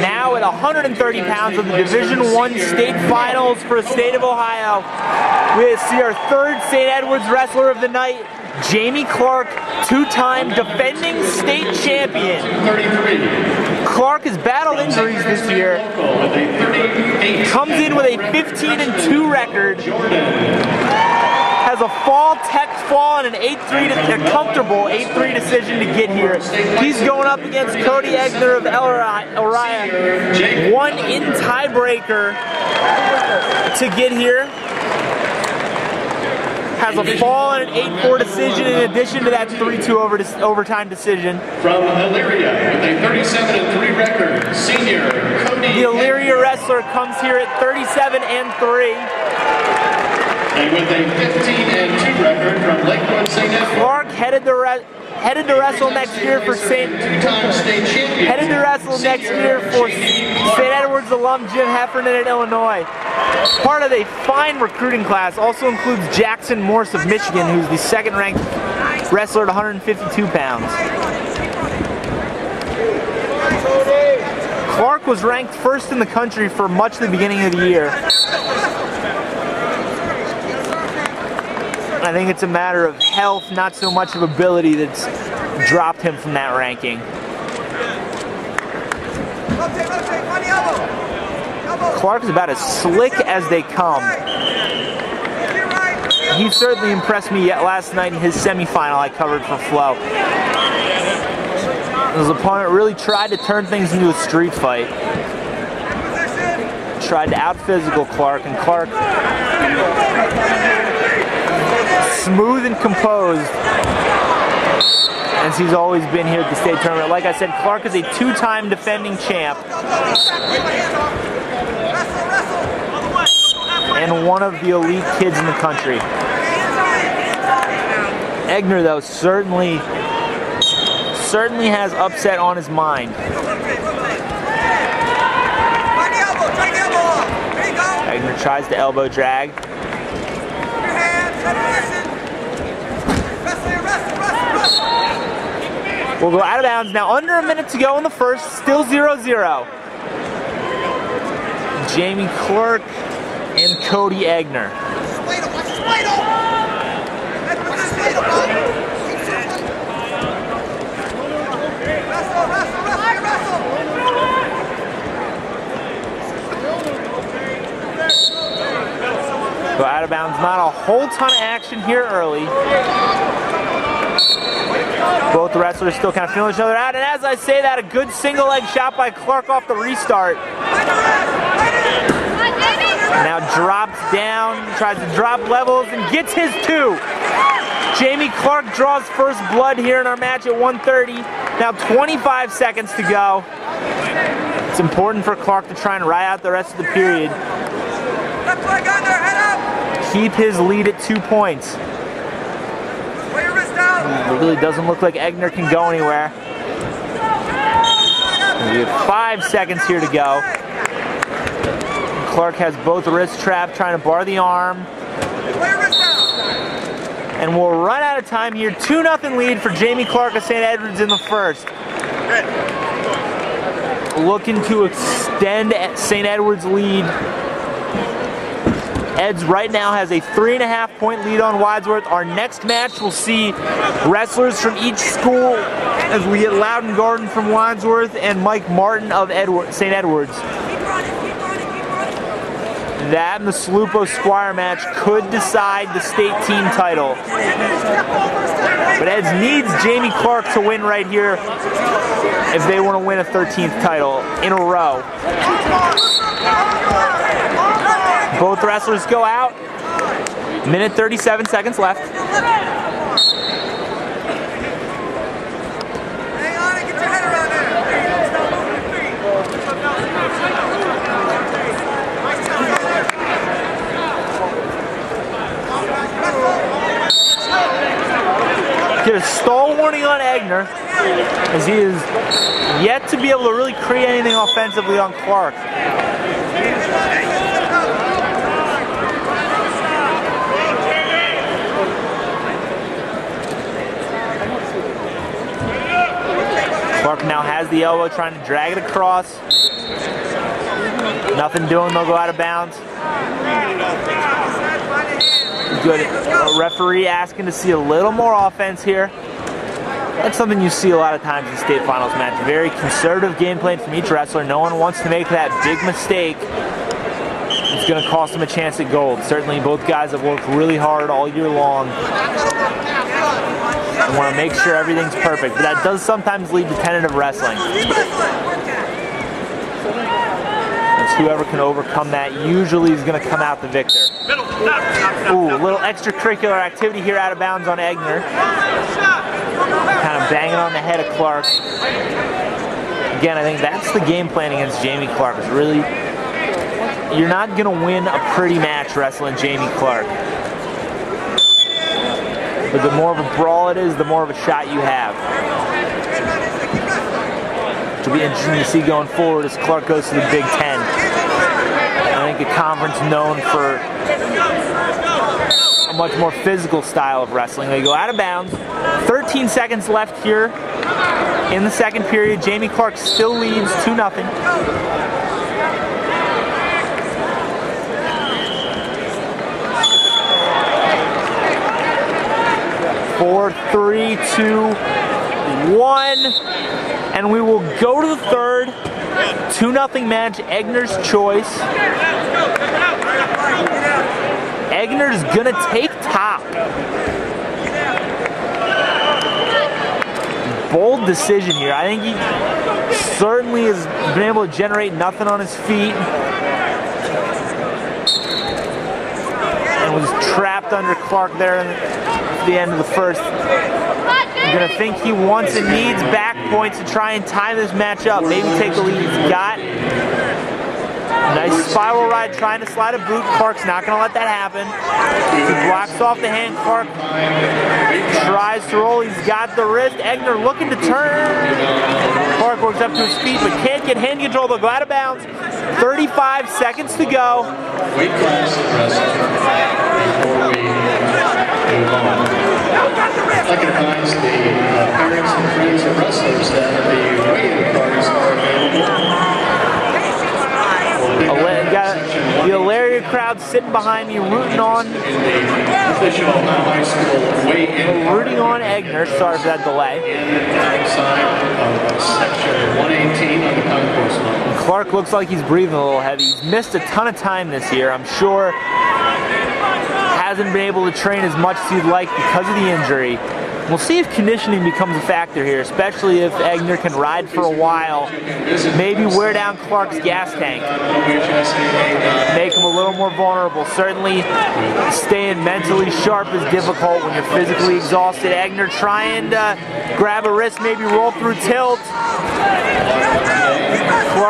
Now at 130 pounds of the Division One state finals for the state of Ohio, we see our third St. Edwards wrestler of the night, Jamie Clark, two-time defending state champion. Clark has battled injuries this year. Comes in with a 15 and 2 record. Has a fall tech fall and an 8-3 a comfortable 8-3 decision to get here. He's going up against Kodie Egnor of El Orion. One in tiebreaker to get here has a fall and an 8-4 decision in addition to that 3-2 over overtime decision. From Elyria with a 37 and 3 record, senior Kodie. The Elyria wrestler comes here at 37 and 3. And with a 15 and 2 record from Lakewood St. Edward. Clark headed to headed to wrestle next year for St. Headed to wrestle next year for St. Edwards alum Jim Heffernan in Illinois. Part of a fine recruiting class also includes Jackson Morse of Michigan, who's the second ranked wrestler at 152 pounds. Clark was ranked first in the country for much of the beginning of the year. I think it's a matter of health, not so much of ability that's dropped him from that ranking. Clark is about as slick as they come. He certainly impressed me yet last night in his semifinal I covered for Flow. His opponent really tried to turn things into a street fight. Tried to out physical Clark, and Clark smooth and composed as he's always been here at the state tournament. Like I said, Clark is a two-time defending champ. And one of the elite kids in the country. Egnor, though, certainly certainly has upset on his mind. Egnor tries to elbow drag. We'll go out of bounds now. Under a minute to go in the first. Still 0-0. Jamie Clark and Kodie Egnor. Go out of bounds. Not a whole ton of action here early. Both wrestlers still kind of feeling each other out. And as I say that, a good single leg shot by Clark off the restart. Now drops down, tries to drop levels and gets his two. Jamie Clark draws first blood here in our match at 130. Now 25 seconds to go. It's important for Clark to try and ride out the rest of the period. Keep his lead at two points. It really doesn't look like Egnor can go anywhere. We have five seconds here to go. Clark has both wrists trapped, trying to bar the arm. And we'll run out of time here. 2-0 lead for Jamie Clark of St. Edwards in the first. Looking to extend St. Edwards' lead Eds right now has a three and a half point lead on Wadsworth. Our next match will see wrestlers from each school as we get Loudon Garden from Wadsworth and Mike Martin of Edward, St. Edwards. That and the Salupo Squire match could decide the state team title. But Eds needs Jamie Clark to win right here if they want to win a 13th title in a row. Both wrestlers go out. Minute 37 seconds left. Get a stall warning on Egnor as he is yet to be able to really create anything offensively on Clark. Clark now has the elbow, trying to drag it across. Nothing doing, they'll go out of bounds. Good referee asking to see a little more offense here. That's something you see a lot of times in state finals match. Very conservative game plan from each wrestler. No one wants to make that big mistake. It's going to cost them a chance at gold. Certainly both guys have worked really hard all year long. I want to make sure everything's perfect, but that does sometimes lead to tentative wrestling. It's whoever can overcome that usually is going to come out the victor. Ooh, a little extracurricular activity here out of bounds on Egnor. Kind of banging on the head of Clark. Again, I think that's the game plan against Jamie Clark. Is really, you're not going to win a pretty match wrestling Jamie Clark. But the more of a brawl it is, the more of a shot you have. Which will be interesting to see going forward as Clark goes to the Big Ten. I think a conference known for a much more physical style of wrestling. They go out of bounds. 13 seconds left here in the second period. Jamie Clark still leads 2 0. Four, three, two, one. And we will go to the third. 2 nothing match, Egnor's choice. Egnor's gonna take top. Bold decision here. I think he certainly has been able to generate nothing on his feet. And was trapped under Clark there the end of the first. I'm gonna think he wants and needs back points to try and tie this match up. Maybe take the lead. He's got Nice spiral ride trying to slide a boot. Clark's not going to let that happen. He blocks off the hand. Clark tries to roll. He's got the wrist. Egnor looking to turn. Clark works up to his feet but can't get hand control. They'll go out of bounds. 35 seconds to go. Weight class before we move on. I'd like advise the uh, parents and friends of wrestlers that the weigh-in cards are available got the Elyria crowd sitting behind me, rooting on, rooting on Egnor. Sorry for that delay. Clark looks like he's breathing a little heavy. He's missed a ton of time this year. I'm sure hasn't been able to train as much as he'd like because of the injury. We'll see if conditioning becomes a factor here, especially if Egnor can ride for a while, maybe wear down Clark's gas tank, make him a little more vulnerable. Certainly staying mentally sharp is difficult when you're physically exhausted. Egnor trying to uh, grab a wrist, maybe roll through tilt.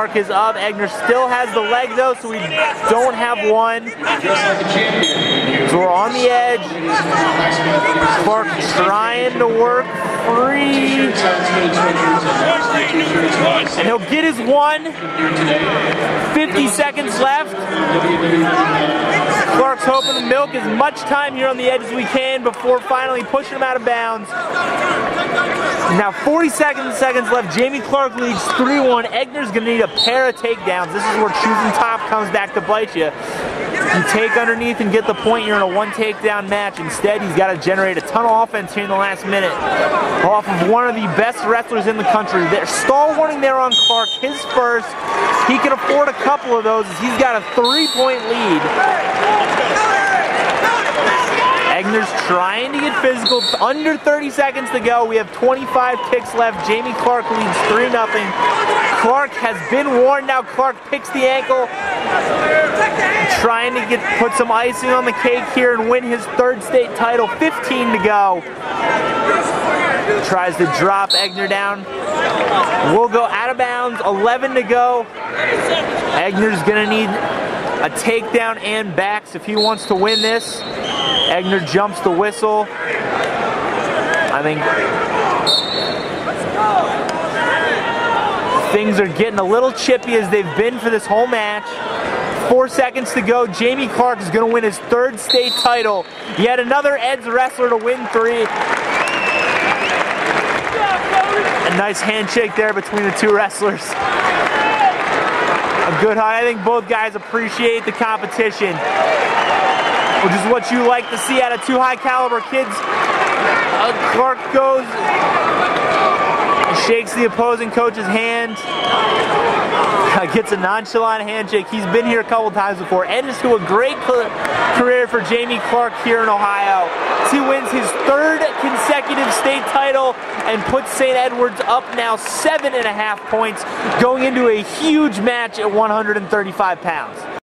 Clark is up. Egnor still has the leg though, so we don't have one. So we're on the edge. Clark trying to work free. And he'll get his one. 50 seconds left. Clark's hoping to milk as much time here on the edge as we can before finally pushing him out of bounds. Now 40 seconds, seconds left. Jamie Clark leads 3-1. Egnor's going to need a pair of takedowns. This is where choosing top comes back to bite you. You take underneath and get the point, you're in a one takedown match. Instead, he's got to generate a ton of offense here in the last minute off of one of the best wrestlers in the country. They're stall warning there on Clark, his first. He can afford a couple of those he's got a three-point lead. Egnor's trying to get physical. Under 30 seconds to go. We have 25 kicks left. Jamie Clark leads 3 0. Clark has been warned. Now Clark picks the ankle. Trying to get put some icing on the cake here and win his third state title. 15 to go. Tries to drop Egnor down. We'll go out of bounds. 11 to go. Egnor's going to need a takedown and backs if he wants to win this. Egnor jumps the whistle. I think things are getting a little chippy as they've been for this whole match. Four seconds to go. Jamie Clark is going to win his third state title. Yet another Ed's wrestler to win three. And Nice handshake there between the two wrestlers. A good high. I think both guys appreciate the competition, which is what you like to see out of two high caliber kids. Uh, Clark goes, shakes the opposing coach's hand, gets a nonchalant handshake. He's been here a couple times before. Ends to a great career for Jamie Clark here in Ohio. He wins his third consecutive state title and puts St. Edwards up now seven and a half points going into a huge match at 135 pounds.